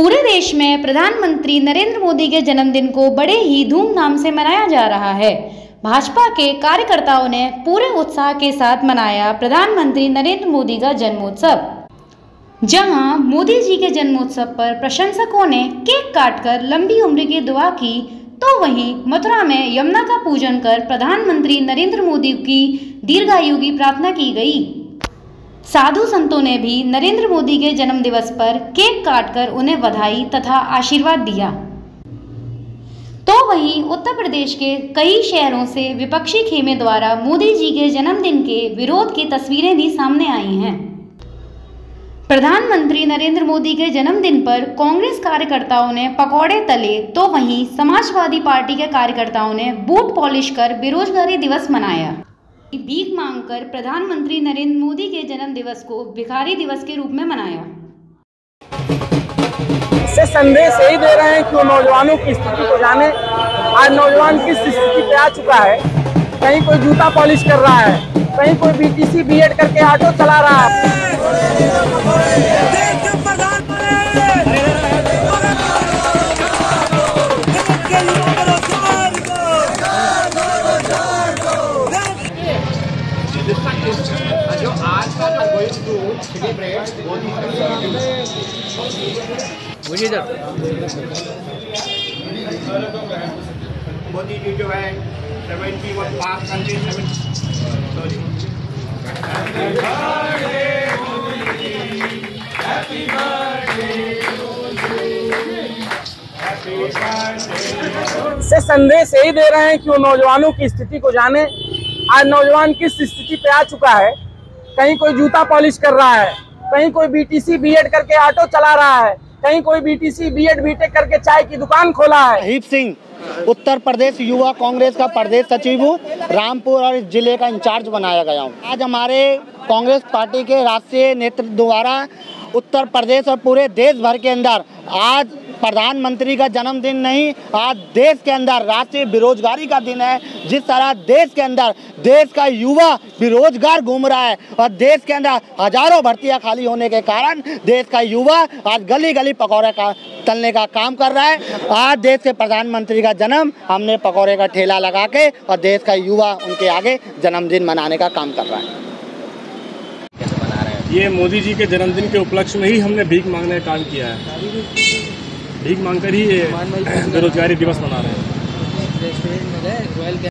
पूरे देश में प्रधानमंत्री नरेंद्र मोदी के जन्मदिन को बड़े ही धूमधाम से मनाया जा रहा है। भाजपा के कार्यकर्ताओं ने पूरे उत्साह के साथ मनाया प्रधानमंत्री नरेंद्र मोदी का जन्मोत्सव। जहाँ मोदी जी के जन्मोत्सव पर प्रशंसकों ने केक काटकर लंबी उम्र की दुआ की तो वहीं मथुरा में यमुना का पूजन कर प्रधानमंत्री नरेंद्र मोदी की दीर्घायु की प्रार्थना की गई। साधु संतों ने भी नरेंद्र मोदी के जन्म दिवस पर केक काटकर उन्हें बधाई तथा आशीर्वाद दिया। तो वहीं उत्तर प्रदेश के कई शहरों से विपक्षी खेमे द्वारा मोदी जी के जन्मदिन के विरोध की तस्वीरें भी सामने आई हैं। प्रधानमंत्री नरेंद्र मोदी के जन्मदिन पर कांग्रेस कार्यकर्ताओं ने पकौड़े तले तो वहीं समाजवादी पार्टी के कार्यकर्ताओं ने बूट पॉलिश कर बेरोजगारी दिवस मनाया। भीख मांगकर प्रधानमंत्री नरेंद्र मोदी के जन्म दिवस को भिखारी दिवस के रूप में मनाया। से संदेश यही दे रहे हैं कि नौजवानों की स्थिति को जाने। आज नौजवान किस स्थिति पे आ चुका है? कहीं कोई जूता पॉलिश कर रहा है, कहीं कोई बीटीसी बीएड करके ऑटो चला रहा है। जो आज का जो going to celebrate Modi Modi ji जो है सेवेंटी वन पास करके से संदेश यही दे रहे हैं कि वो नौजवानों की स्थिति को जाने। आज नौजवान किस स्थिति पे आ चुका है? कहीं कोई जूता पॉलिश कर रहा है? कहीं कोई बीटीसी बीएड करके ऑटो चला रहा है? कहीं कोई बीटीसी बीएड बीटेक करके चाय की दुकान खोला है? हीप सिंह, उत्तर प्रदेश युवा कांग्रेस का प्रदेश सचिव हूँ। रामपुर और ज़िले का इंचार्ज बनाया गया हूँ। आज हमारे कांग्रेस पार्टी के राष्ट्रीय नेतृत्व द्वारा उत्तर प्रदेश और पूरे देश भर के अंदर। आज प्रधानमंत्री का जन्मदिन नहीं, आज देश के अंदर राष्ट्रीय बेरोजगारी का दिन है। जिस तरह देश के अंदर, देश का युवा बेरोजगार घूम रहा है और देश के अंदर हज़ारों भर्तियाँ खाली होने के कारण देश का युवा आज गली गली पकौड़े का, तलने का काम कर रहा है। आज देश के प्रधानमंत्री का जन्म, हमने पकौड़े का ठेला लगा के और देश का युवा उनके आगे जन्मदिन मनाने का काम कर रहा है। ये मोदी जी के जन्मदिन के उपलक्ष्य में ही हमने भीख मांगने का काम किया है। भीख मांगकर ही ये बेरोजगारी दिवस मना रहे हैं।